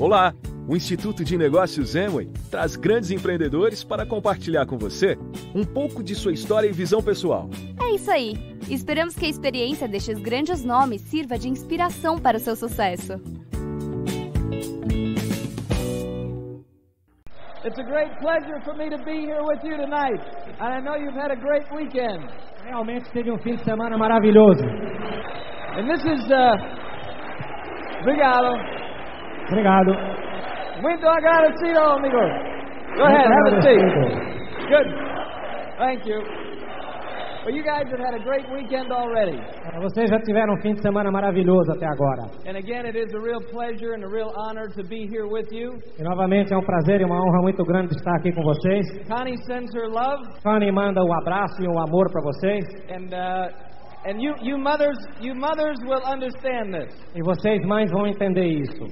Olá! O Instituto de Negócios Emway traz grandes empreendedores para compartilhar com você um pouco de sua história e visão pessoal. É isso aí! Esperamos que a experiência destes grandes nomes sirva de inspiração para o seu sucesso. It's a great pleasure for me to be here with you tonight. And I know you've had a great weekend. Realmente teve um fim de semana maravilhoso. And this is, uh, obrigado. Obrigado. Muito agradecido, amigo. Go ahead, have a seat. Good. Thank you. Well, you guys have had a great weekend already. Vocês já tiveram um fim de semana maravilhoso até agora. And again, it is a real pleasure and a real honor to be here with you. E novamente é um prazer e uma honra muito grande estar aqui com vocês. Connie sends her love, Fanny manda o abraço e o amor para vocês. and uh, and you you mothers you mothers will understand this. E vocês, mães, vão entender isso.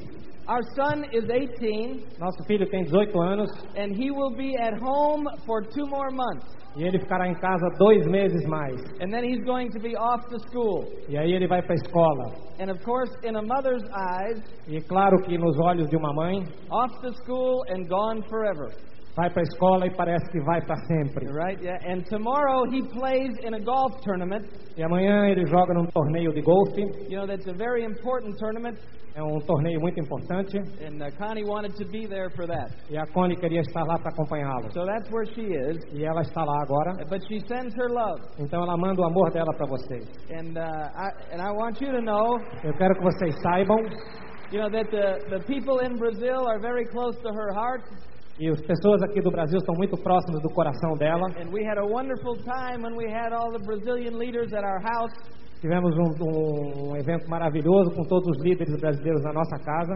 Our son is 18, Nosso filho tem 18 anos and he will be at home for two more months. e ele ficará em casa dois meses mais. And then he's going to be off to school. E aí ele vai para a escola. And of course, in a mother's eyes, E claro que nos olhos de uma mãe, off to school and gone forever. Vai para a escola e parece que vai para sempre. Right? Yeah. And tomorrow he plays in a golf tournament. E amanhã ele joga num torneio de golfe. You know, that's a very important tournament. É um torneio muito importante. And uh, Connie wanted to be there for that. E a Connie queria estar lá para acompanhá-lo. So that's where she is. E ela está lá agora. But she sends her love. Então ela manda o amor dela para vocês. And, uh, I, and I want you to know, Eu quero que vocês saibam, you know, that the, the people in Brazil are very close to her heart. E as pessoas aqui do Brasil estão muito próximas do coração dela. And we had a wonderful time when we had all the Brazilian leaders at our house. Tivemos um, um evento maravilhoso com todos os líderes brasileiros na nossa casa.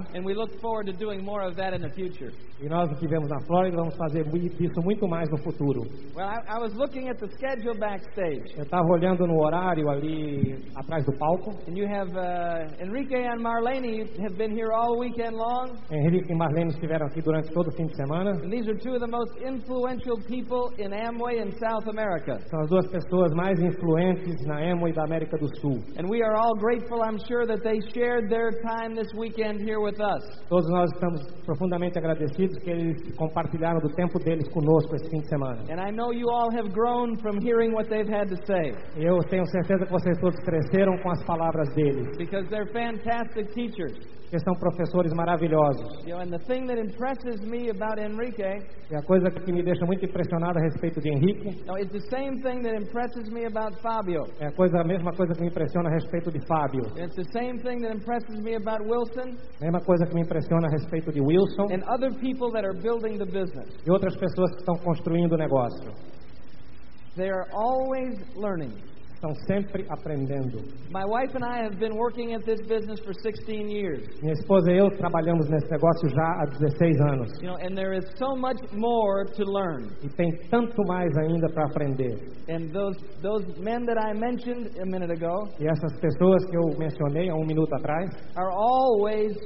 E nós que tivemos na Flórida vamos fazer isso muito mais no futuro. Well, I, I was looking at the schedule backstage, Eu estava olhando no horário ali atrás do palco. and you have uh, Enrique and Marlene have been here all weekend long. Henrique e Marlene estiveram aqui durante todo o fim de semana. And these are two of the most influential people in Amway in South America. São as duas pessoas mais influentes na e da América do Sul. And we are all grateful, I'm sure, that they shared their time this weekend here with us. Todos nós estamos profundamente agradecidos que eles compartilharam do tempo deles conosco esse fim de semana. And I know you all have grown from hearing what they've had to say eu tenho certeza que vocês todos cresceram com as palavras deles, because they're fantastic teachers. Que são professores maravilhosos. You know, and the thing that impresses me about Enrique, E a coisa que me deixa muito impressionado a respeito de Henrique no, it's the same thing that impresses me about Fabio. é a, coisa, a mesma coisa que me impressiona a respeito de Fábio, It's the same thing that impresses me about Wilson a mesma coisa que me impressiona a respeito de Wilson and other people that are building the business. e outras pessoas que estão construindo o negócio. They are always learning. Estão sempre aprendendo. My wife and I have been working at this business for 16 years. Minha esposa e eu trabalhamos nesse negócio já há 16 anos. You know, and there is so much more to learn. E tem tanto mais ainda para aprender. And those those men that I mentioned a minute ago E essas pessoas que eu mencionei há um minuto atrás are always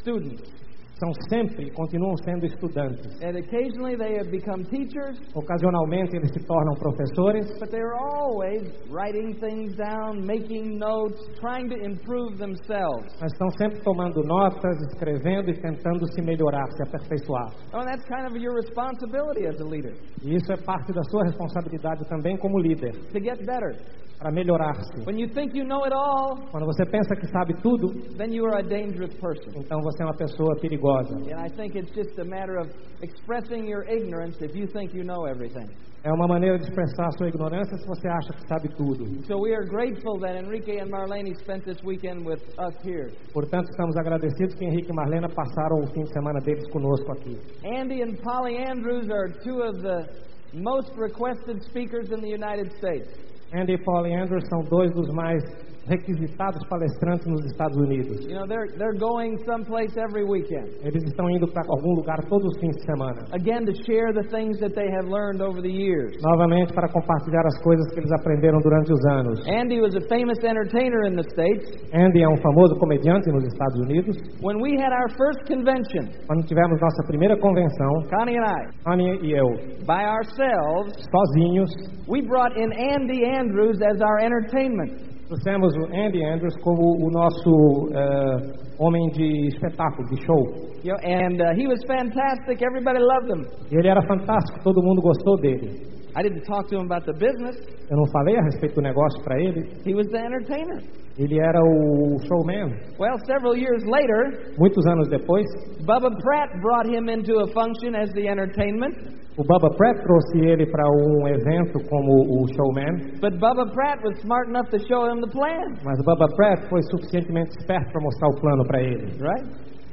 students. São sempre, continuam sendo estudantes. And occasionally they have become teachers, Ocasionalmente eles se tornam professores, but they're always writing things down, making notes, trying to improve themselves. mas estão sempre tomando notas, escrevendo e tentando se melhorar, se aperfeiçoar. Oh, and that's kind of your responsibility as a leader E isso é parte da sua responsabilidade também como líder, to get better. Para melhorar-se. When you think you know it all, Quando você pensa que sabe tudo, then you are a dangerous person. então você é uma pessoa perigosa. And I think it's just a matter of expressing your ignorance if you think you know everything. É uma maneira de expressar sua ignorância se você acha que sabe tudo. So we are grateful that Enrique and Marlene spent this weekend with us here. Portanto, estamos agradecidos que Henrique e Marlena passaram o fim de semana deles conosco aqui. Andy and Polly Andrews are two of the most requested speakers in the United States. Andy e Paul Andrews são dois dos mais requisitados palestrantes nos Estados Unidos. You know, they're, they're going someplace every weekend. Eles estão indo para algum lugar todos os fins de semana. Again, to share the things that they have learned over the years. Novamente para compartilhar as coisas que eles aprenderam durante os anos. Andy was a famous entertainer in the States. Andy é um famoso comediante nos Estados Unidos. When we had our first convention, Quando tivemos nossa primeira convenção, Connie and I, Annie e eu, by ourselves, sozinhos, we brought in Andy Andrews as our entertainment. Trouxemos o Andy Andrews como o nosso eh, homem de espetáculo, de show. You know, and uh, he was fantastic. Everybody loved him. E ele era fantástico, todo mundo gostou dele. I didn't talk to him about the business. Eu não falei a respeito do negócio para ele. He was the entertainer. Ele era o showman. Well, several years later, Muitos anos depois, Bubba Pratt brought him into a function as the entertainment. o Bubba Pratt trouxe ele para um evento como o showman. But Bubba Pratt was smart enough to show him the plan, Mas Bubba Pratt foi suficientemente esperto para mostrar o plano para ele. right?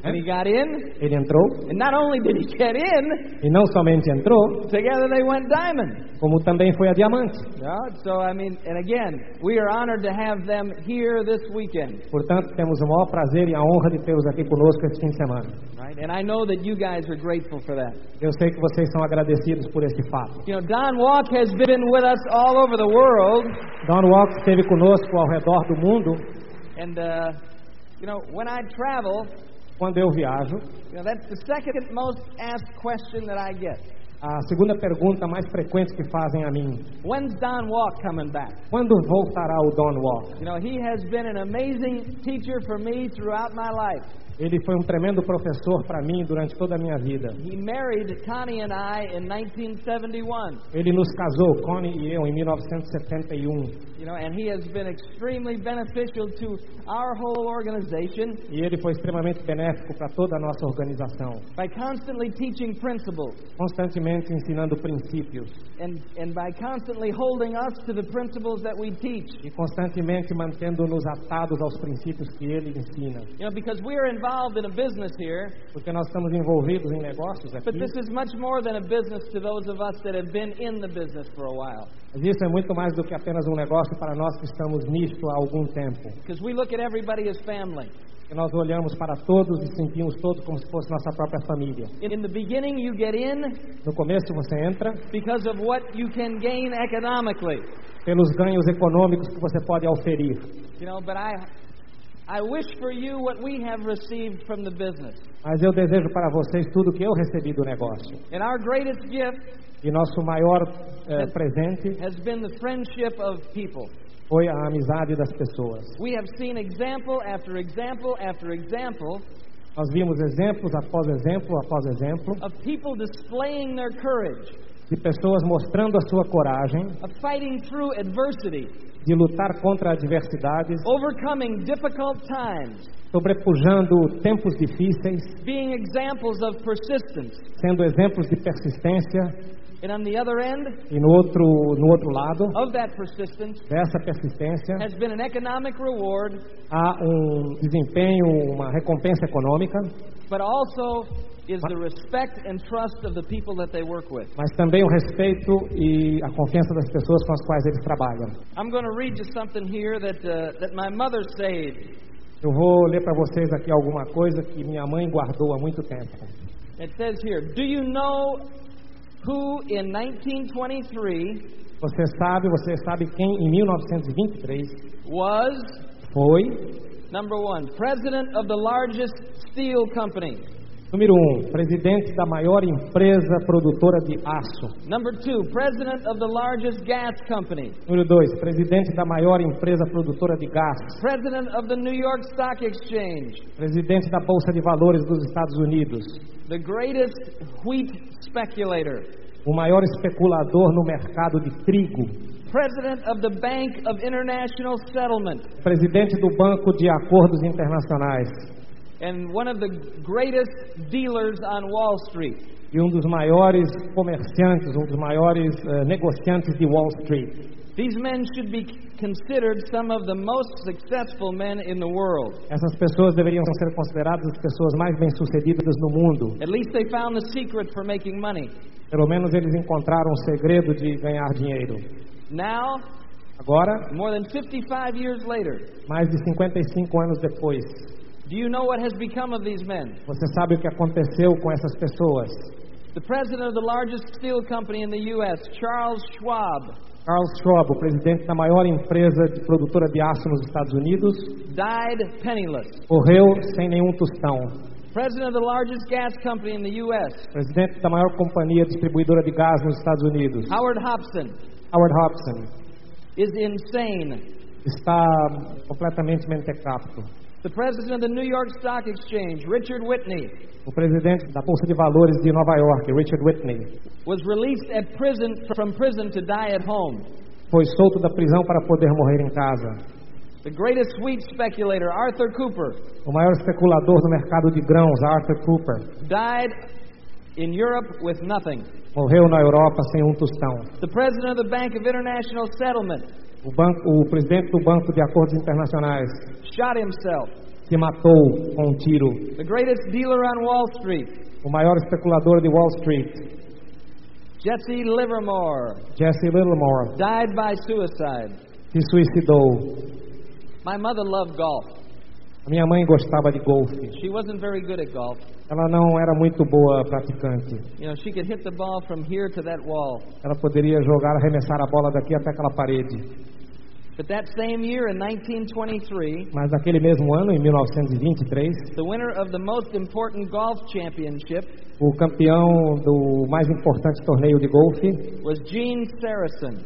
And he got in, Ele entrou, and not only did he get in, e não somente entrou, together they went diamond. como também foi a diamante. Yeah, so I mean, and again, we are honored to have them here this weekend, Portanto, temos o maior prazer e a honra de tê-los aqui conosco este fim de semana. right? And I know that you guys are grateful for that. Eu sei que vocês são agradecidos por este fato. You know, Don Walk has been with us all over the world, Don Walk esteve conosco ao redor do mundo. and uh, you know, when I travel, Quando eu viajo, you know, that's the second most asked question that I get. a segunda pergunta mais frequente que fazem a mim: When's Don Walk coming back? quando voltará o Don Walk? You know, he has been an amazing teacher for me throughout my life. Ele foi um tremendo professor para mim durante toda a minha vida. He married Connie and I in 1971. Ele nos casou, Connie e eu, em 1971. You know, and he has been extremely beneficial to our whole organization E ele foi extremamente benéfico para toda a nossa organização, by constantly teaching principles constantemente ensinando princípios and, and by constantly holding us to the principles that we teach. e constantemente mantendo-nos atados aos princípios que ele ensina. You know, because we are involved in a business here, Porque nós estamos envolvidos em negócios but aqui, this is much more than a business to those of us that have been in the business for a while. mas isso é muito mais do que apenas um negócio para nós que estamos nisto há algum tempo. Because we look at everybody as family. Que nós olhamos para todos e sentimos todos como se fosse nossa própria família. In the beginning, you get in No começo você entra because of what you can gain economically. pelos ganhos econômicos que você pode oferir. You know, but I I wish for you what we have received from the business. Mas eu desejo para vocês tudo que eu recebi do negócio. And our greatest gift E nosso maior eh, presente has been the friendship of people. foi a amizade das pessoas. We have seen example after example after example Nós vimos exemplos após exemplo após exemplo of people displaying their courage, de pessoas mostrando a sua coragem of fighting through adversity, de lutar contra adversidades, overcoming difficult times, sobrepujando tempos difíceis, being examples of persistence. sendo exemplos de persistência And on the other end e no outro no outro lado of that persistence dessa persistência has been an economic reward, há um desempenho, uma recompensa econômica, but also is the respect and trust of the people that they work with. mas também o respeito e a confiança das pessoas com as quais eles trabalham. I'm going to read you something here that uh, that my mother said. Eu vou ler para vocês aqui alguma coisa que minha mãe guardou há muito tempo. It says here, "Do you know who in 1923 Você sabe, você sabe quem em 1923 was foi number 1, president of the largest steel company? Número um, presidente da maior empresa produtora de aço. Number 2, president of the largest gas company? Número dois, presidente da maior empresa produtora de gás. President of the New York Stock Exchange? Presidente da Bolsa de Valores dos Estados Unidos. The greatest wheat speculator? O maior especulador no mercado de trigo. President of the Bank of International Settlement? Presidente do Banco de Acordos Internacionais. And one of the greatest dealers on Wall Street? E um dos maiores comerciantes, um dos maiores eh, negociantes de Wall Street. These men should be considered some of the most successful men in the world. Essas pessoas deveriam ser consideradas as pessoas mais bem-sucedidas no mundo. At least they found the secret for making money. Pelo menos eles encontraram o segredo de ganhar dinheiro. Now, Agora, more than 55 years later, mais de 55 anos depois, do you know what has become of these men? você sabe o que aconteceu com essas pessoas? The president of the largest steel company in the U.S., Charles Schwab, Carl Schwab, o presidente da maior empresa de produtora de aço nos Estados Unidos, died penniless. morreu sem nenhum tostão. President of the largest gas company in the U.S., Presidente da maior companhia distribuidora de gás nos Estados Unidos, Howard Hobson, Howard Hobson, is insane. está completamente mentecapto. The president of the New York Stock Exchange, Richard Whitney, O presidente da Bolsa de Valores de Nova York, Richard Whitney, was released at prison from prison to die at home. foi solto da prisão para poder morrer em casa. The greatest wheat speculator, Arthur Cooper, O maior especulador do mercado de grãos, Arthur Cooper, died in Europe with nothing. morreu na Europa sem um tostão. The president of the Bank of International Settlement O, banco, o presidente do Banco de Acordos Internacionais shot himself. se matou com um tiro. The greatest dealer on Wall Street, O maior especulador de Wall Street, Jesse Livermore, Jesse Littlemore, died by suicide. se suicidou. My mother loved golf. A minha mãe gostava de golfe. She wasn't very good at golf. Ela não era muito boa praticante. You know, she could hit the ball from here to that wall. Ela poderia jogar, arremessar a bola daqui até aquela parede. But that same year in 1923, Mas naquele mesmo ano, em 1923, the winner of the most important golf championship o campeão do mais importante torneio de golfe was Gene Sarazen.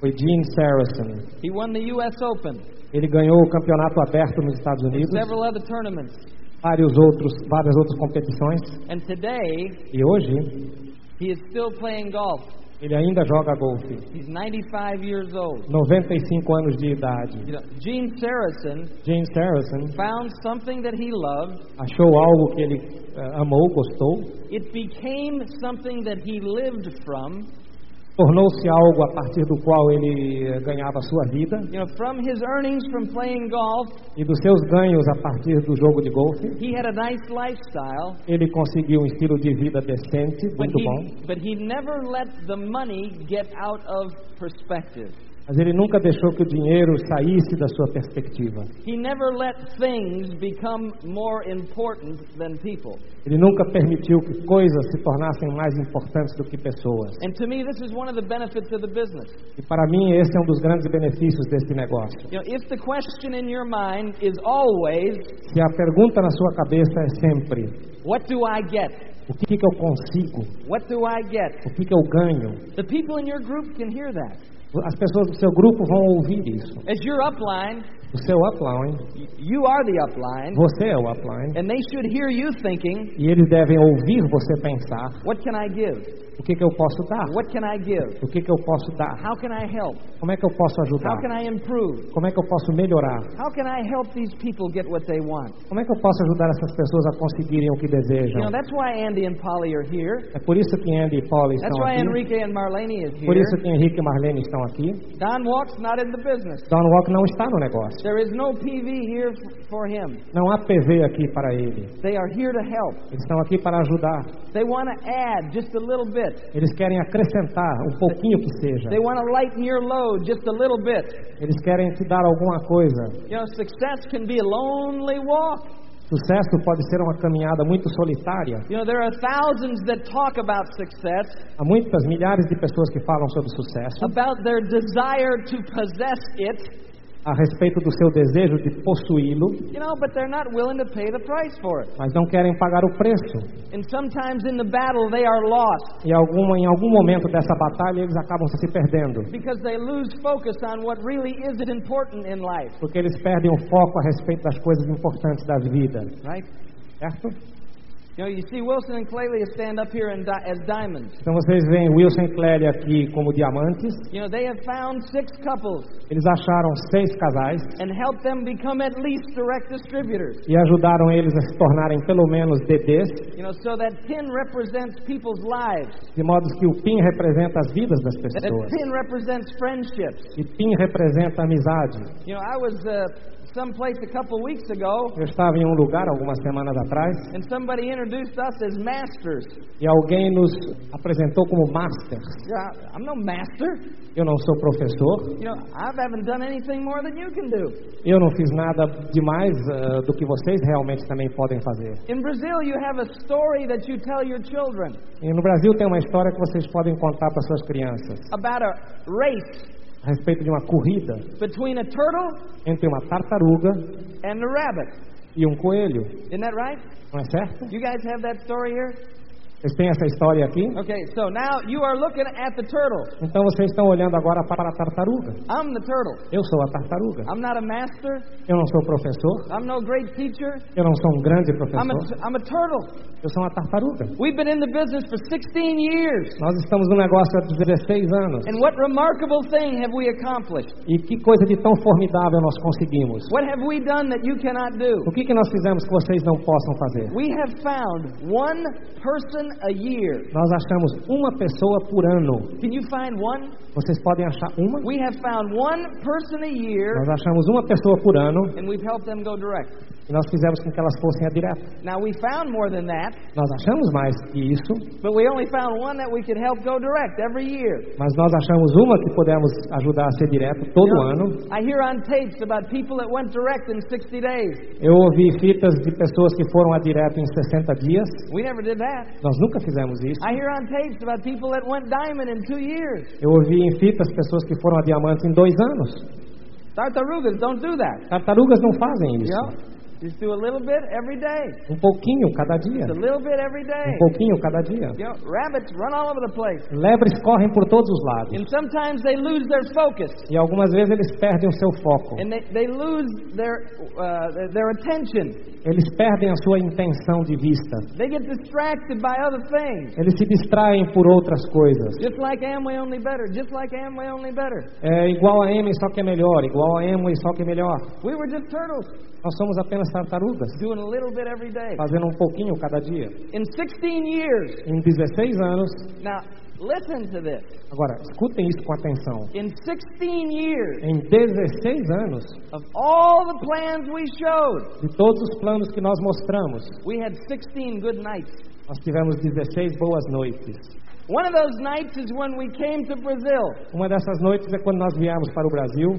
foi Gene Sarazen. He won the U.S. Open, Ele ganhou o campeonato aberto nos Estados Unidos, several other tournaments, vários outros, várias outras competições. and today E hoje he is still playing golf. ele ainda joga golfe. He's 95 years old. 95 anos de idade. You know, Gene Sarazen Gene Sarazen found something that he loved. achou algo que ele eh, amou, gostou, It became something that he lived from. Tornou-se algo a partir do qual ele ganhava a sua vida You know, from his earnings from playing golf, e dos seus ganhos a partir do jogo de golfe. he had a nice lifestyle. Ele conseguiu um estilo de vida decente, muito bom, he, but he never let the money get out of perspective. Mas ele nunca deixou que o dinheiro saísse da sua perspectiva. He never let things become more important than people. Ele nunca permitiu que coisas se tornassem mais importantes do que pessoas. And to me, this is one of the benefits of the business. E para mim esse é um dos grandes benefícios desse negócio. You know, if the question in your mind is always, Se a pergunta na sua cabeça é sempre: what do I get? o que, que eu consigo? What do I get? O que, que eu ganho? The people in your group can hear that. As pessoas do seu grupo vão ouvir isso. As your upline, O seu upline, you are the upline, você é o upline, and they should hear you thinking, e eles devem ouvir você pensar: what can I give? o que, que eu posso dar? What can I give? O que, que eu posso dar? How can I help? Como é que eu posso ajudar? How can I improve? Como é que eu posso melhorar? How can I help these people get what they want? Como é que eu posso ajudar essas pessoas a conseguirem o que You desejam? know, that's why Andy and Polly are here. É por isso que Andy e Paula That's estão why aqui. Enrique and Marlene is Por here. isso que Henrique e Marlene estão aqui. Don Walk's not in the business. Don Walk não está no negócio. There is no PV here for him. Não há PV aqui para ele. They are here to help. Eles estão aqui para ajudar. They want to add just a little bit. Eles querem acrescentar um pouquinho que seja. They want to lighten your load just a little bit. Eles querem te dar alguma coisa. You know, success can be a lonely walk. Sucesso pode ser uma caminhada muito solitária. You know, there are thousands that talk about success, Há muitas milhares de pessoas que falam sobre sucesso, about their desire to possess it, a respeito do seu desejo de possuí-lo, you know, but they're not willing to pay the price for it. mas não querem pagar o preço. And sometimes in the battle they are lost E alguma, em algum momento dessa batalha eles acabam se perdendo, because they lose focus on what really is important in life, porque eles perdem o foco a respeito das coisas importantes da vida, right? certo? You know, you see Wilson and Clelia stand up here in di- as diamonds. Então vocês veem Wilson e Clélia aqui como diamantes. You know, they have found six couples Eles acharam seis casais and helped them become at least direct distributors. e ajudaram eles a se tornarem pelo menos DDs, You know, so that pin represents people's lives. de modo que o PIN representa as vidas das That pessoas pin represents friendships. e PIN representa amizade. You know, I was uh, someplace a couple weeks ago, Eu estava em um lugar algumas semanas atrás and somebody introduced us as masters. e alguém nos apresentou como masters. Yeah, I'm no master. Eu não sou professor, You know, I haven't done anything more than you can do. eu não fiz nada demais ah, do que vocês realmente também podem fazer. In Brazil, you have a story that you tell your children E no Brasil tem uma história que vocês podem contar para suas crianças about a race a respeito de uma corrida between a turtle entre uma tartaruga and a rabbit. e um coelho, Isn't that right? não é certo? You guys have that story here? Vocês têm essa história aqui? Okay, so now you are looking at the turtle. Então vocês estão olhando agora para a tartaruga. I'm the turtle. Eu sou a tartaruga. I'm not a master. Eu não sou professor. I'm no great teacher. Eu não sou um grande I'm a, professor. I'm a turtle. Eu sou uma tartaruga. We've been in the business for 16 years. Nós estamos no negócio há 16 anos. And what remarkable thing have we accomplished? E que coisa de tão formidável nós conseguimos. What have we done that you cannot do? O que, que nós fizemos que vocês não possam fazer? We have found one person a year. Nós achamos uma pessoa por ano. Can you find one? Vocês podem achar uma? We have found one person a year, Nós achamos uma pessoa por ano and we've helped them go direct. e nós fizemos com que elas fossem a direto. Now, we found more than that, Nós achamos mais que isso, but we only found one that we could help go direct every year. mas nós achamos uma que pudemos ajudar a ser direto todo You know, ano. I hear on tapes about people that went direct in 60 days. Eu ouvi fitas de pessoas que foram a direto em 60 dias. We never did that. Nós nunca fizemos isso. Eu ouvi em fitas pessoas que foram a diamante em dois anos. Tartarugas don't do that. Tartarugas não fazem isso. know, just do a little bit every day. Um pouquinho cada dia. Just a little bit every day. Um pouquinho cada dia. You know, rabbits run all over the place. Lebres correm por todos os lados. And sometimes they lose their focus. E algumas vezes eles perdem o seu foco. And they, they lose their, uh, their- attention. Eles perdem a sua intenção de vista. They get distracted by other things. Eles se distraem por outras coisas. Just like Amway, only better. Just like Amway, only better. É igual a Emmy, só que é melhor. Igual a Emmy, só que é melhor. We were just turtles, Nós somos apenas tartarugas, doing a little bit every day. fazendo um pouquinho cada dia. In 16 years, Em 16 anos, now listen to this. agora, escutem isso com atenção. In 16 years, Em 16 anos, of all the plans we showed, de todos os planos que nós mostramos, we had 16 good nights. nós tivemos 16 boas noites. One of those nights is when we came to Brazil. Uma dessas noites é quando nós viemos para o Brasil.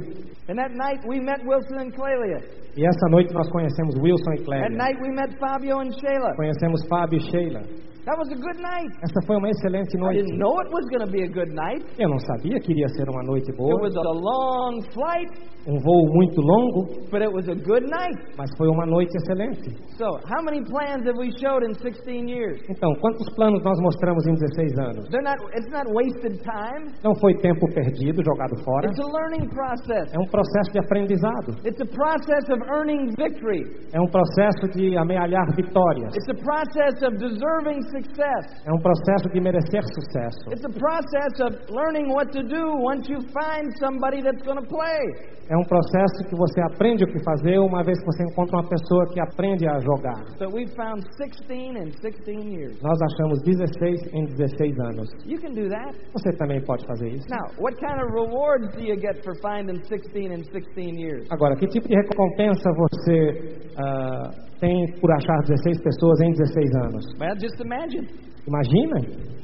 And that night we met Wilson and Clelia. E essa noite nós conhecemos Wilson e That Clélia. night we met Fabio and Shayla. Conhecemos Fábio e Sheila. That was a good night. Essa foi uma excelente I noite. didn't know it was going to be a good night. Eu não sabia que iria ser uma noite It boa, was a long flight, um voo muito longo, but it was a good night. mas foi uma noite excelente. So, how many plans have we showed in 16 years? Então, quantos planos nós mostramos em 16 anos? They're not it's not wasted time. Não foi tempo perdido, jogado fora. It's a learning process. É um processo de aprendizado. It's a process of earning victory. É um processo de amealhar vitórias. It's a process of deserving success. É um processo de merecer sucesso. It's a process of learning what to do once you find somebody that's going to play. É um processo que você aprende o que fazer uma vez que você encontra uma pessoa que aprende a jogar. So we found 16 in 16 years. Nós achamos 16 em 16 anos. You can do that. Você também pode fazer isso. Now, what kind of rewards do you get for finding 16 in 16 years? Agora, que tipo de recompensa você ah, tem por achar 16 pessoas em 16 anos? Well, just imagine. Imagina?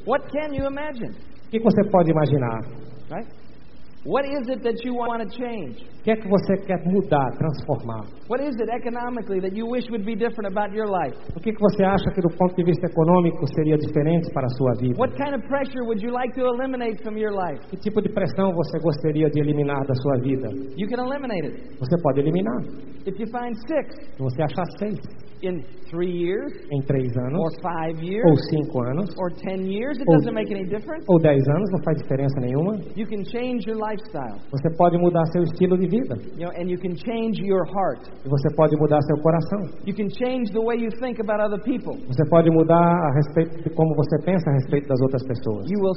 What can you imagine? O que você pode imaginar? Right? What is it that you want to change? O que é que você quer mudar, transformar? What is it economically that you wish would be different about your life? O que que você acha que do ponto de vista econômico seria diferente para a sua vida? What kind of pressure would you like to eliminate from your life? Que tipo de pressão você gostaria de eliminar da sua vida? You can eliminate it. Você pode eliminar. If you find six Se você achar seis in three years, em três anos, or five years, ou cinco anos, or ten years, it Oh. doesn't make any difference. ou dez anos, não faz diferença nenhuma. You can change your lifestyle, Você pode mudar seu estilo de vida. you know, and you can change your heart. E você pode mudar seu coração. You can change the way you think about other people. Você pode mudar a respeito de como você pensa a respeito das outras pessoas. You will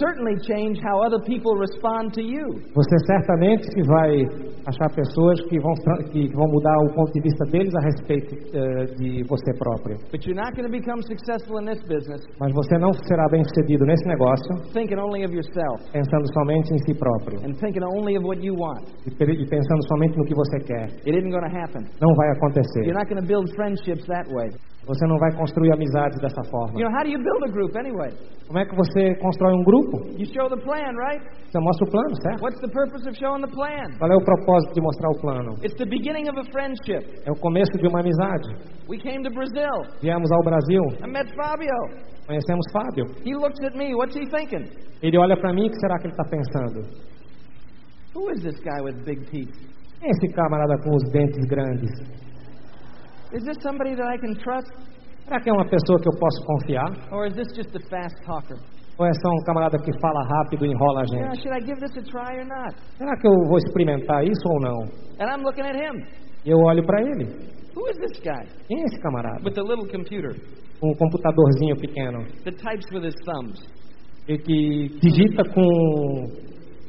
certainly change how other people respond to you. Você certamente vai achar pessoas que vão, que vão mudar o ponto de vista deles a respeito eh, de você próprio. But you're not going to become successful in this business Mas você não será bem sucedido nesse negócio thinking only of yourself pensando somente em si próprio and thinking only of what you want. e e pensando somente no que você quer. It isn't going to happen. Não vai acontecer. You're not going to build friendships that way. Você não vai construir amizades dessa forma. You know, how do you build a group anyway? Como é que você constrói um grupo? You show the plan, right? Você mostra o plano, certo? What's the purpose of showing the plan? Qual é o propósito de mostrar o plano? It's the beginning of a friendship. É o começo de uma amizade. We came to Brazil. Viemos ao Brasil, I met Fabio. conhecemos Fábio. He looks at me. What's he thinking? Ele olha para mim, o que será que ele está pensando? Who is this guy with big teeth? Quem é esse camarada com os dentes grandes? Is this somebody that I can trust? Será que é uma pessoa que eu posso confiar? Or is this just a fast talker? Ou é só um camarada que fala rápido e enrola a gente? should I give this a try or not? Será que eu vou experimentar isso ou não? And I'm looking at him. Eu olho para ele. Who is this guy Quem é esse camarada? with the little computer Um computadorzinho pequeno that types with his thumbs? e que digita com,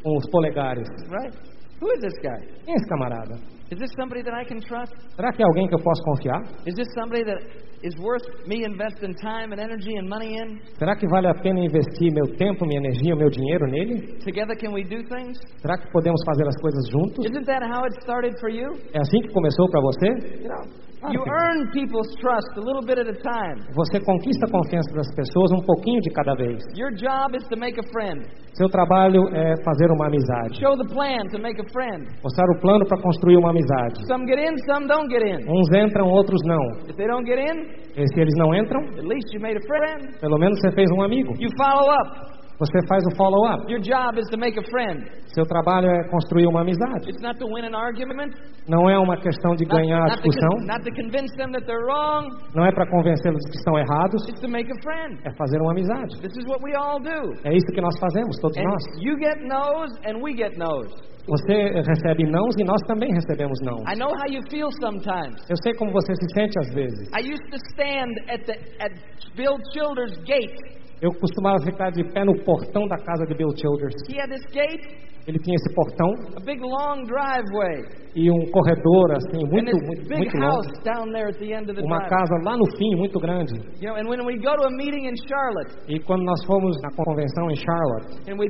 com os polegares. Right? Who is this guy? Quem é esse camarada? Is this somebody that I can trust? Será que é alguém que eu posso confiar? Is this somebody that is worth me investing time and energy and money in? Será que vale a pena investir meu tempo, minha energia, meu dinheiro nele? Together, can we do things? Será que podemos fazer as coisas juntos? Isn't that how it started for you? É assim que começou para você? You know, you earn people's trust a little bit at a time. Você conquista a confiança das pessoas um pouquinho de cada vez. Your job is to make a friend. Seu trabalho é fazer uma amizade. Show the plan to make a friend. Mostrar o plano para construir uma amizade. Some get in, some don't get in. Uns entram, outros não. If they don't get in, E se eles não entram, at least you made a friend. pelo menos você fez um amigo. You follow up. Você faz o follow-up. Your job is to make a friend. Seu trabalho é construir uma amizade. It's not to win an argument. Não é uma questão de Not, ganhar a not, to, discussão. con- not to convince them that they're wrong. Não é para convencê-los que estão errados. It's to make a friend. É fazer uma amizade. This is what we all do. É isso que nós fazemos, todos And nós. you get no's and we get no's. Você recebe nãos e nós também recebemos não. I know how you feel sometimes. Eu sei como você se sente às vezes. I used to stand at the at Bill Childers' gate. Eu costumava ficar de pé no portão da casa de Bill Childers. He had this gate, Ele tinha esse portão a big long driveway, e um corredor assim and muito this muito, big muito longo. house down there at the end of the Uma driveway. casa lá no fim muito grande. You know, and when we go to a meeting in Charlotte, E quando nós fomos na convenção em Charlotte, and we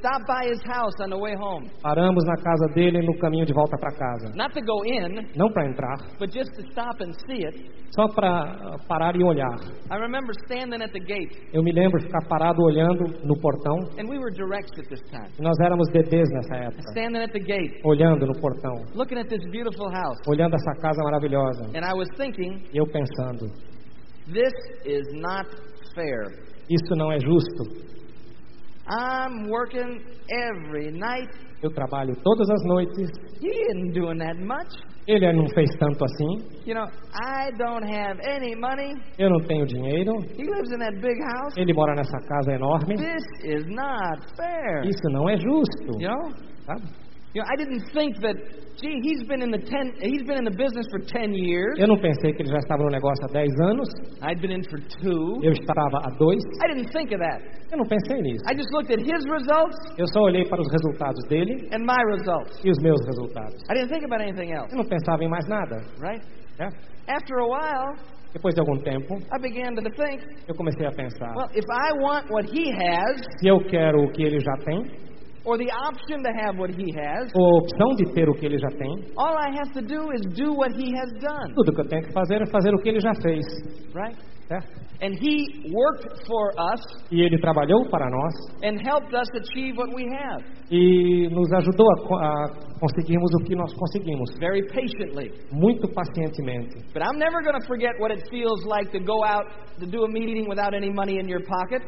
stop by his house on the way home, paramos na casa dele no caminho de volta para casa. not to go in, Não para entrar, but just to stop and see it. só para parar e olhar. I remember standing at the gate, Eu me lembro de ficar parado olhando no portão. and we were directs at this time. Nós éramos bebês nessa época, Standing at the gate, olhando no portão, looking at this beautiful house, olhando essa casa maravilhosa. and I was thinking, eu pensando, this is not fair. isso não é justo. I'm working every night. Eu trabalho todas as noites. He isn't doing that much. Ele não fez tanto assim. You know, I don't have any money. Eu não tenho dinheiro. He lives in that big house. Ele mora nessa casa enorme. This is not fair. Isso não é justo. You know, sabe? You know, I didn't think that. Gee, he's been in the ten. He's been in the business for ten years. Eu não pensei que ele já estava no negócio há 10 anos. I'd been in for two. Eu estava há dois. I didn't think of that. Eu não pensei nisso. I just looked at his results Eu só olhei para os resultados dele and my results. e os meus resultados. I didn't think about anything else. Eu não pensava em mais nada. Right? né? After a while, Depois de algum tempo, I began to think. eu comecei a pensar: Well, if I want what he has, se eu quero o que ele já tem, or the option to have what he has, ou a opção de ter o que ele já tem, all I have to do is do what he has done. tudo que eu tenho que fazer é fazer o que ele já fez. Right? Certo? And he worked for us E ele trabalhou para nós and helped us achieve what we have e nos ajudou a, a conseguirmos o que nós conseguimos, very patiently. muito pacientemente. But I'm never going to forget what it feels like to go out to do a meeting without any money in your pocket.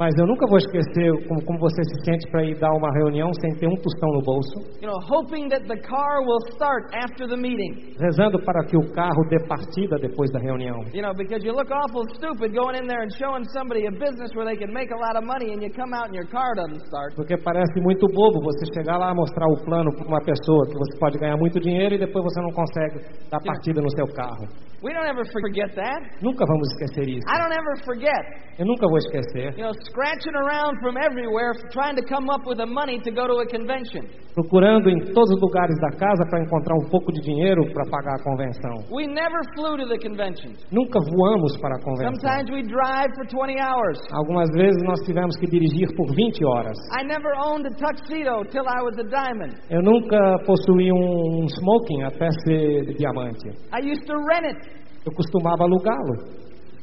Mas eu nunca vou esquecer como, como você se sente para ir dar uma reunião sem ter um tostão no bolso, You know, hoping that the car will start after the meeting. rezando para que o carro dê partida depois da reunião. You know, because you look awful stupid going in there and showing somebody a business where they can make a lot of money and you come out and your car doesn't start. Porque parece muito bobo você chegar lá mostrar o plano para uma pessoa que você pode ganhar muito dinheiro e depois você não consegue dar partida no seu carro. We don't ever forget that. Nunca vamos esquecer isso. I don't ever forget. Eu nunca vou esquecer. You know, scratching around from everywhere trying to come up with the money to go to a convention. Procurando em todos os lugares da casa para encontrar um pouco de dinheiro para pagar a convenção. We never flew to the convention. Nunca voamos para a convenção. Sometimes we drive for 20 hours. Algumas vezes nós tivemos que dirigir por 20 horas. I never owned a tuxedo till I was a diamond. Eu nunca possuí um smoking até ser diamante. I used to rent it. Eu costumava alugá-lo.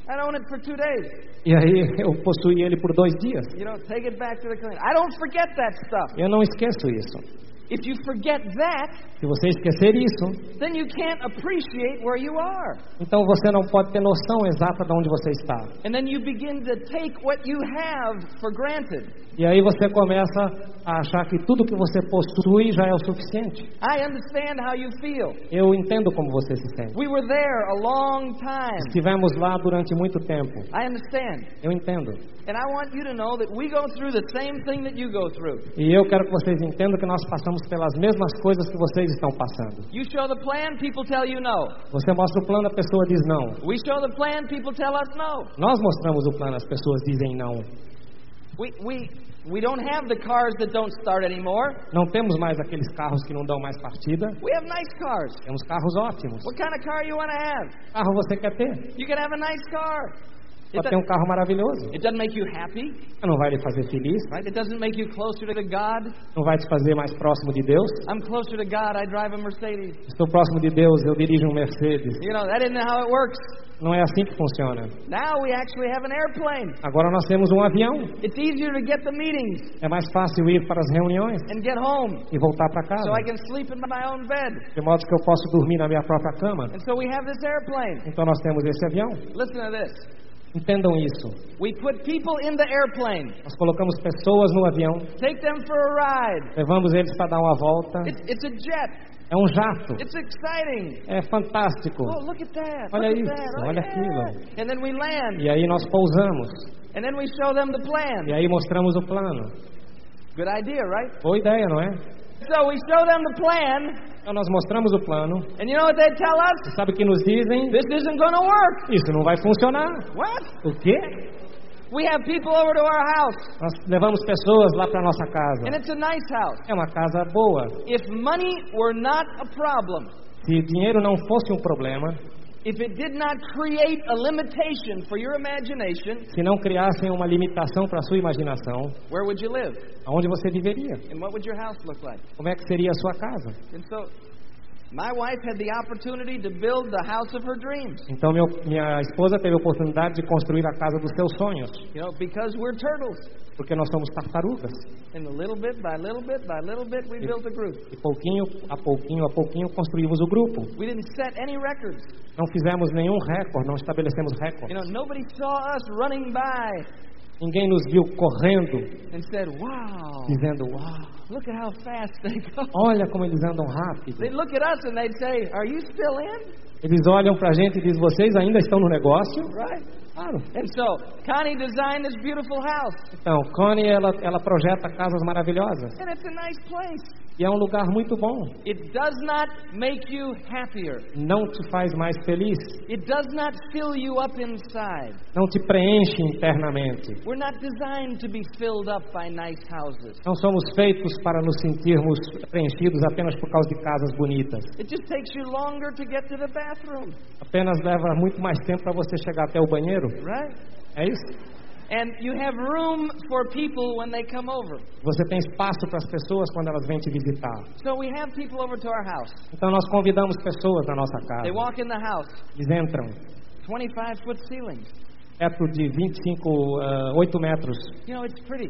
I'd own it for two days. E aí eu possuí ele por dois dias. You know, take it back to the clinic. I don't forget that stuff. Eu não esqueço isso. If you forget that, Se você esquecer isso, then you can't appreciate where you are. então você não pode ter noção exata de onde você está. And then you begin to take what you have for granted. E aí você começa a achar que tudo que você possui já é o suficiente. I understand how you feel. Eu entendo como você se sente. We were there a long time. Estivemos lá durante muito tempo. I understand. Eu entendo. And I want you to know that we go through the same thing that you go through. E eu quero que vocês entendam que nós passamos pelas mesmas coisas que vocês estão passando. You show the plan, people tell you no. Você mostra o plano, a pessoa diz não. We show the plan, people tell us no. Nós mostramos o plano, as pessoas dizem não. We, we, we don't have the cars that don't start anymore. Não temos mais aqueles carros que não dão mais partida. We have nice cars. Temos carros ótimos. What kind of car you want to have? Carro você quer ter? You can have a nice car. It, Pode ter um carro maravilhoso. it doesn't make you happy, Não vai lhe fazer feliz. right? It doesn't make you closer to God. Não vai te fazer mais próximo de Deus. I'm closer to God. I drive a Mercedes. Estou próximo de Deus, eu dirijo um Mercedes. You know, that isn't how it works. Não é assim que funciona. Now we actually have an airplane. Agora nós temos um avião. It's easier to get the meetings É mais fácil ir para as reuniões and get home e voltar para casa. so I can sleep in my own bed. De modo que eu posso dormir na minha própria cama. And so we have this airplane. Então nós temos esse avião. Listen to this. Entendam isso. We put people in the airplane, Nós colocamos pessoas no avião, take them for a ride. levamos eles para dar uma volta. It's, it's a jet. É um jato. It's exciting. É fantástico. Oh, look at that. Olha look isso, at that. Oh, olha yeah. aquilo. And then we land. E aí nós pousamos. And then we show them the E plan. aí mostramos o plano. Good idea, right? Boa ideia, não é? So we show them the plan. Então nós mostramos o plano. And you know what they tell us? Sabe o que nos dizem? This isn't to work. Isso não vai funcionar. What? O quê? We have people over to our house. Nós levamos pessoas lá para nossa And casa. it's a nice house. É uma casa boa. If money were not a problem, Se dinheiro não fosse um problema, if it did not create a limitation for your imagination, se não criassem uma limitação para a sua imaginação, where would you live? aonde você viveria? And what would your house look like? Como é que seria a sua casa? And so, my wife had the opportunity to build the house of her dreams. Então meu, minha esposa teve a oportunidade de construir a casa dos seus sonhos, You know, because we're turtles. porque nós somos tartarugas. And a little bit by little bit by little bit, we built a group. E pouquinho a pouquinho a pouquinho construímos o grupo. We didn't set any records. Não fizemos nenhum recorde, não estabelecemos You recorde. know, nobody saw us running by Ninguém nos viu correndo, and said, wow, dizendo: Uau, look at how fast they go. olha como eles andam rápido. They'd look at us and they'd say, are you still in? Eles olham para a gente e dizem: Vocês ainda estão no negócio? Right? Claro. And so, Connie designed this beautiful house. Então, Connie, ela, ela projeta casas maravilhosas. And it's a nice place. E é um lugar muito bom. It does not make you happier. Não te faz mais feliz. It does not fill you up inside. Não te preenche internamente. We're not designed to be filled up by nice houses. Não somos feitos para nos sentirmos preenchidos apenas por causa de casas bonitas. It just takes you longer to get to the bathroom, Apenas leva muito mais tempo para você chegar até o banheiro. right? É isso? And you have room for people when they come over. Você tem espaço para as pessoas quando elas vêm te visitar. So we have people over to our house. Então nós convidamos pessoas na nossa They casa. walk in the house, Eles entram 25 foot ceilings. perto de 25, ah, 8 metros. You know, it's pretty.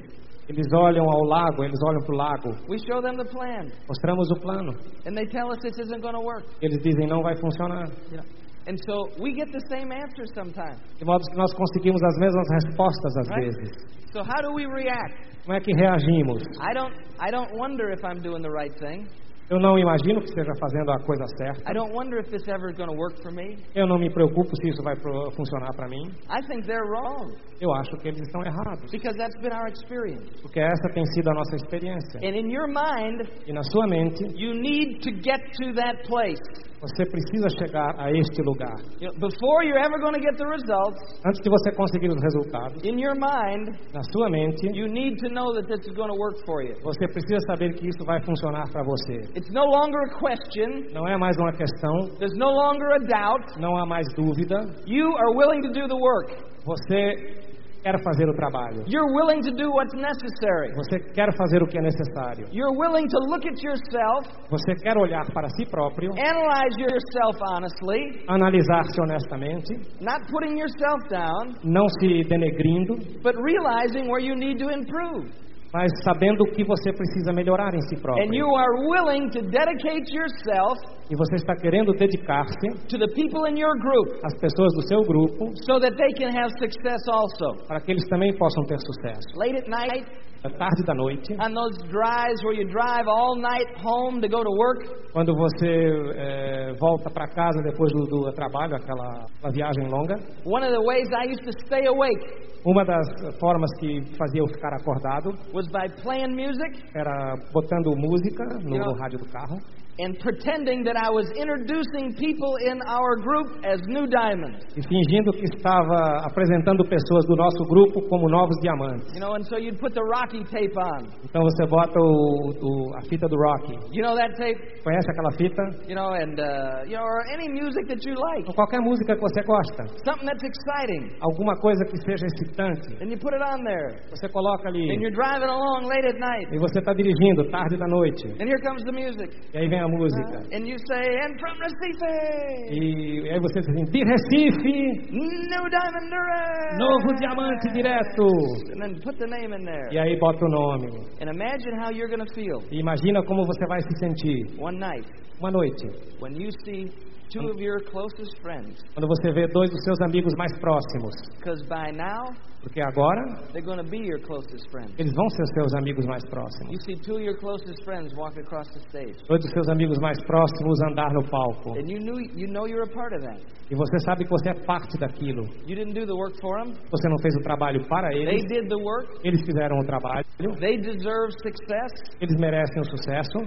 Eles olham ao lago, eles olham para o lago. We show them the plan, Mostramos o plano. and they tell us this isn't going to work. Eles dizem não vai funcionar. Know? And so we get the same answer sometimes. De modo que nós conseguimos as mesmas respostas às Right. vezes. So how do we react? Como é que reagimos? I don't I don't wonder if I'm doing the right thing. Eu não imagino que esteja fazendo a coisa certa. I don't wonder if this ever is work for me. Eu não me preocupo se isso vai funcionar para mim. I think they're wrong Eu acho que eles estão errados. because that's been our experience. Porque essa tem sido a nossa experiência. And in your mind, E na sua mente, you need to get to that place. Você precisa chegar a este lugar. Before you're ever going to get the results, Antes de você conseguir os resultados, in your mind, na sua mente, you need to know that this is going to work for you. você precisa saber que isso vai funcionar para você. It's no longer a question. Não é mais uma questão, There's no longer a doubt. não há mais dúvida. You are willing to do the work. Você quer fazer o trabalho. You're willing to do what's necessary. Você quer fazer o que é necessário. You're willing to look at yourself, Você quer olhar para si próprio, analyze yourself honestly, analisar-se honestamente, not putting yourself down, não se denegrindo, but realizing where you need to improve. Mas sabendo o que você precisa melhorar em si and próprio. you are willing to dedicate yourself E você está querendo dedicar-se to the people in your group às pessoas do seu grupo so that they can have success also. para que eles também possam ter sucesso. Late at night, À tarde da noite, on those drives where you drive all night home to go to work, quando você eh, volta para casa depois do, do trabalho, aquela, aquela viagem longa, one of the ways I used to stay awake uma das formas que fazia eu ficar acordado was by playing music. era botando música no, You know- no rádio do carro and pretending that I was introducing people in our group as new diamonds. e fingindo que estava apresentando pessoas do nosso grupo como novos diamantes. You know, and so you'd put the Rocky tape on. Então você bota o, o- a fita do rock. You know that tape? Conhece aquela fita? You know, and uh, you know, or any music that you like, Ou qualquer música que você gosta. something that's exciting, Alguma coisa que seja excitante. and you put it on there, Você coloca ali. and you're driving along late at night, E você está dirigindo, tarde da noite. and here comes the music, E aí vem a música. and you say, "And from Recife, E aí você diz assim, de Recife, new diamond direct." novo diamante direto. And then put the name in there, E aí bota o nome. and imagine how you're going to feel E imagina como você vai se sentir one night uma noite, when you see two of your closest friends, quando você vê dois dos seus amigos mais próximos. because by now Porque agora they're going to be your closest friends. eles vão ser seus amigos mais próximos. You see two of your closest friends walk across the stage, Dois dos seus amigos mais próximos andar no palco. and you knew you know you're a part of that. E você sabe que você é parte daquilo. You didn't do the work for them; Você não fez o trabalho para they eles. did the work. Eles fizeram o trabalho. Eles merecem o sucesso.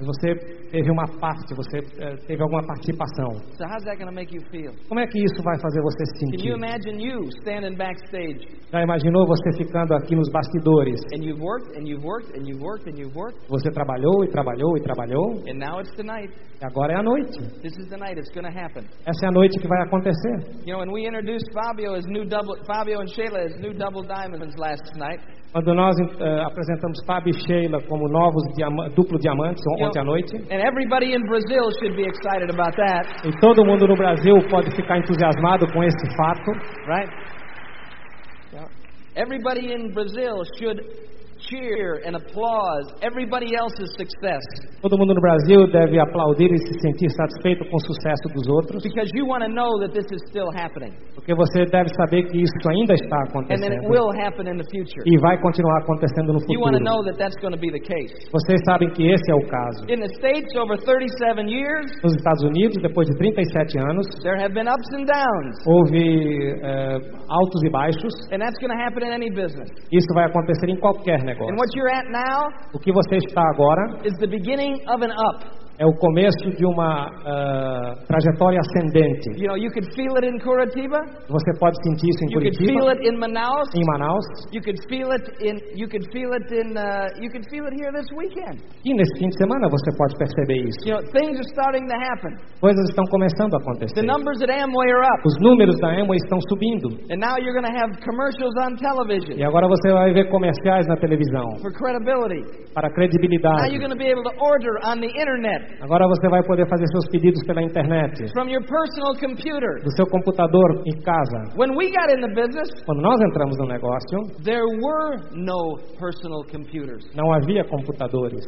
Mas você teve uma parte, você eh, teve alguma participação. So how's that to make you feel? Como é que isso vai fazer você se Can you sentir? imagine you standing backstage Já imaginou você ficando aqui nos bastidores? and you've worked and you've worked and you've worked and you've worked, Você trabalhou e trabalhou e trabalhou. and now it's. E agora é a noite. This is the night. It's to happen. Essa é a noite que vai acontecer. You know, when we introduced Fabio as new double, Fabio and Shayla as new double diamonds last night, Quando nós eh, apresentamos Fábio e Sheila como novos diama duplo diamantes you know, ontem à noite, and everybody in Brazil should be excited about that, e todo mundo no Brasil pode ficar entusiasmado com esse fato, right? Yeah. Everybody in Brazil should cheer and applause everybody else's success todo mundo no Brasil deve aplaudir e se sentir satisfeito com o sucesso dos outros, because you want to know that this is still happening porque você deve saber que isso ainda está and that it acontecendo will happen in the future. e vai continuar acontecendo no You want to futuro. know that that's going to be the case. Vocês sabem que esse é o caso. In the States, over 37 years, Nos Estados Unidos, depois de 37 anos, there have been ups and downs, houve eh, altos e baixos. and that's going to happen in any business. Isso vai acontecer em qualquer negócio. And what you're at now O que você está agora is the beginning of an up. É o começo de uma ah, trajetória ascendente. You know, you could feel it in Curitiba, Você pode sentir isso em you could feel Curitiba, it in Manaus, em Manaus, you could feel it in you could feel it in uh, you could feel it here this weekend. e nesse fim de semana você pode perceber isso. You know, things are starting to happen. Coisas estão começando a acontecer. The numbers at Amway are up, Os números da Amway estão subindo. and now you're going to have commercials on television E agora você vai ver comerciais na televisão for credibility. para Now credibilidade. you're going to be able to order on the internet Agora você vai poder fazer seus pedidos pela internet, from your personal computer. do seu computador em casa. When we got in the business, Quando nós entramos no negócio, there were no personal computers. não havia computadores.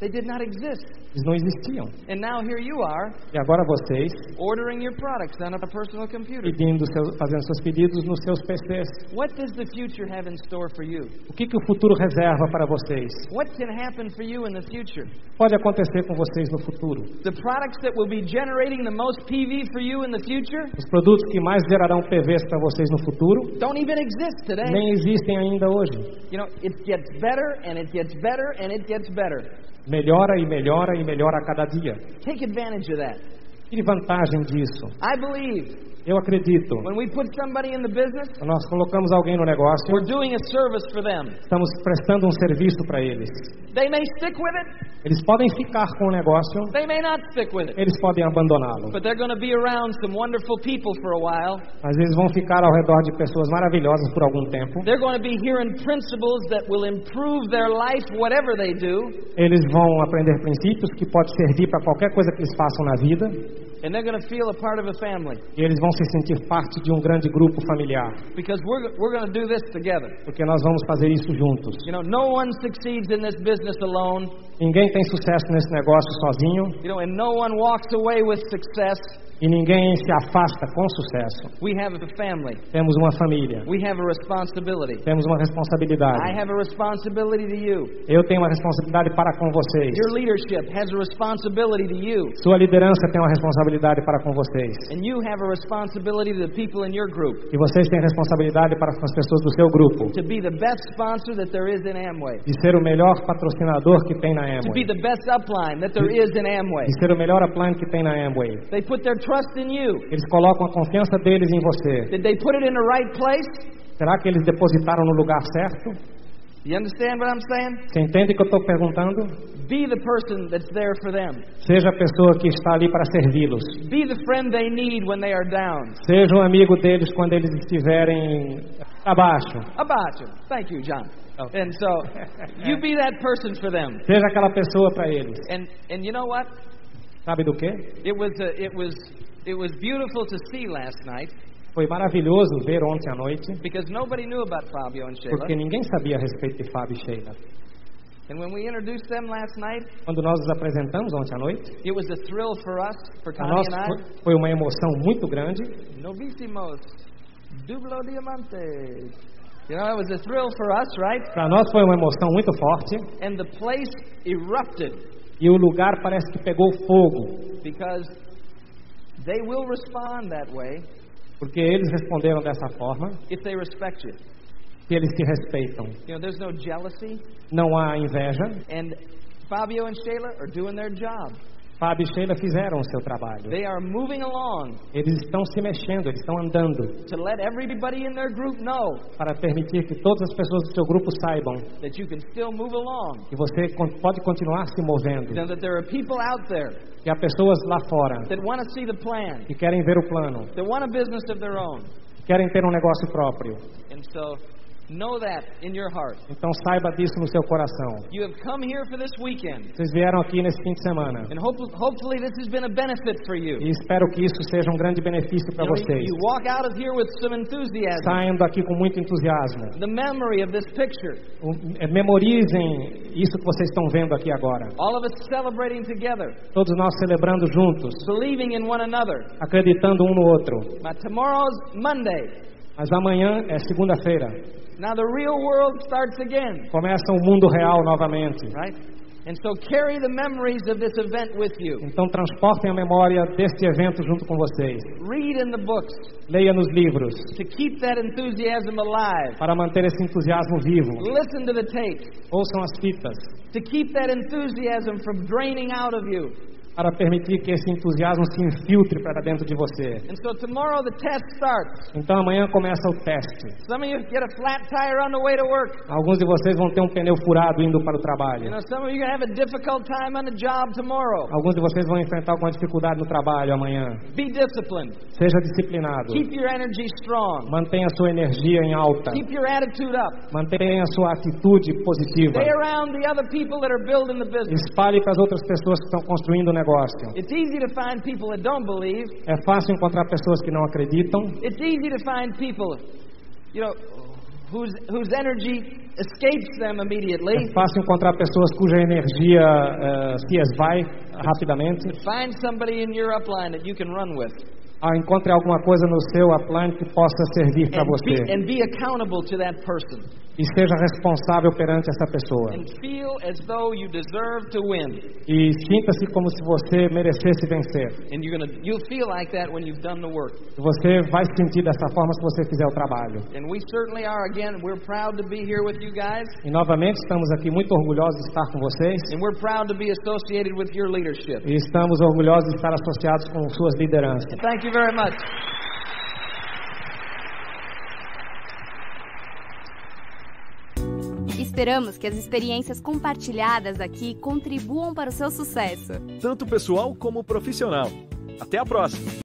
They did not exist. Eles não existiam. And now here you are E agora vocês ordering your products on a personal computer. pedindo seus, fazendo seus pedidos nos seus PCs. What does the future have in store for you? O que, que o futuro reserva para vocês? What can happen for you in the future? Pode acontecer com vocês no futuro. The products that will be generating the most PV for you in the future Os produtos que mais gerarão PVs para vocês no futuro don't even exist today. nem existem ainda hoje. You know, it gets better and it gets better and it gets better. Melhora e melhora e melhora a cada dia. Take advantage of that. Tire vantagem disso. I believe Eu acredito. when we put somebody in the business, Quando nós colocamos alguém no negócio, we're doing a service for them. estamos prestando um serviço para eles. They may stick with it, Eles podem ficar com o negócio, they may not stick with it, eles podem abandoná-lo. but they're going to be around some wonderful people for a while. Mas eles vão ficar ao redor de pessoas maravilhosas por algum tempo. They're going to be hearing principles that will improve their life, whatever they do. Eles vão aprender princípios que podem servir para qualquer coisa que eles façam na vida. and they're going to feel a part of a family E eles vão se sentir parte de um grande grupo familiar, because we're we're going to do this together. porque nós vamos fazer isso juntos. You know, no one succeeds in this business alone. Ninguém tem sucesso nesse negócio sozinho You know, and no one walks away with success. e ninguém se afasta com sucesso. We have a family. Temos uma família, We have a responsibility. temos uma I responsabilidade. have a responsibility to you. Eu tenho uma responsabilidade para com vocês. Your leadership has a responsibility to you. Sua liderança tem uma responsabilidade para com vocês. And you have a responsibility to the people in your group E vocês têm responsabilidade para com as pessoas do seu grupo. to be the best sponsor that there is in Amway. De ser o melhor patrocinador que tem na To be Amway. the best upline that there is in Amway. De ser o melhor upline que tem na Amway. They put their trust in you. Eles colocam a confiança deles em você. Did they put it in the right place? Será que eles depositaram no lugar certo? You understand what I'm saying? Você entende o que eu estou perguntando? Be the person that's there for them. Seja a pessoa que está ali para servi-los. Be the friend they need when they are down. Seja um amigo deles quando eles estiverem abaixo. You. Thank you, John. And so, you be that person for them. Seja aquela pessoa para eles. And and you know what? Sabe do que? It was uh, it was it was beautiful to see last night Foi maravilhoso ver ontem à noite, because nobody knew about Fabio and Shayla. porque ninguém sabia a respeito de Fábio e Sheila. And when we introduced them last night, Quando nós os apresentamos ontem à noite, it was a thrill for us, for Connie nós and I. foi- uma emoção muito grande. Novísimos, dublo diamante. You know, it was a thrill for us, right? Para nós foi uma emoção muito forte And the place erupted e o lugar parece que pegou fogo, because they will respond that way porque eles responderam dessa forma, if they respect you. que eles se respeitam. You know, there's no jealousy, Não há inveja. and Fabio and Shayla are doing their job. Fábio e Sheila fizeram o seu trabalho. They are moving along Eles estão se mexendo, eles estão andando to let everybody in their group know para permitir que todas as pessoas do seu grupo saibam that you can still move along. que você pode continuar se movendo, that there are people out there que há pessoas lá fora that want to see the plan, que querem ver o plano, that want a business of their own. que querem ter um negócio próprio. And so know that in your heart. Então saiba disso no seu coração. You have come here for this weekend. Vocês vieram aqui nesse fim de semana And hope, hopefully this has been a benefit for you. e espero que isso seja um grande benefício para vocês. you walk out of here with some enthusiasm. Saindo aqui com muito entusiasmo. The memory of this picture. O- é, Memorizem isso que vocês estão vendo aqui agora. All of us celebrating together, Todos nós celebrando juntos, believing in one another. acreditando um no outro. But tomorrow's Monday. Mas amanhã é segunda-feira. Now the real world starts again, Começa o mundo real novamente. right? And so carry the memories of this event with you. Então transportem a memória deste evento junto com vocês. Read in the books Leia nos livros to keep that enthusiasm alive. para manter esse entusiasmo vivo. Listen to the tapes Ouçam as fitas to keep that enthusiasm from draining out of you. Para permitir que esse entusiasmo se infiltre para dentro de você. And so tomorrow the test starts. Então amanhã começa o teste. Some of you get a flat tire on the way to work. Alguns de vocês vão ter um pneu furado indo para o trabalho. know, some of you are going to have a difficult time on the job tomorrow. Alguns de vocês vão enfrentar alguma dificuldade no trabalho amanhã. Be disciplined. Seja disciplinado. Mantenha a sua energia em alta. Mantenha a sua atitude positiva. Stay around the other people that are building the business. Espalhe para as outras pessoas que estão construindo o negócio. It's easy to find people that don't believe. É fácil encontrar pessoas que não acreditam. It's easy to find people, you know, whose whose energy escapes them immediately. É fácil encontrar pessoas cuja energia eh, se esvai rapidamente. Find somebody in your upline that you can run with. Ah, encontre alguma coisa no seu upline que possa servir para And be, você. and be accountable to that person. E seja responsável perante essa pessoa. E sinta-se como se você merecesse vencer. And you're gonna you'll feel like that when you've done the work. Você vai se sentir dessa forma se você fizer o trabalho. E novamente estamos aqui muito orgulhosos de estar com vocês. And we're proud to be associated with your leadership. E estamos orgulhosos de estar associados com suas lideranças. Thank you very much. Esperamos que as experiências compartilhadas aqui contribuam para o seu sucesso. Tanto pessoal como profissional. Até a próxima!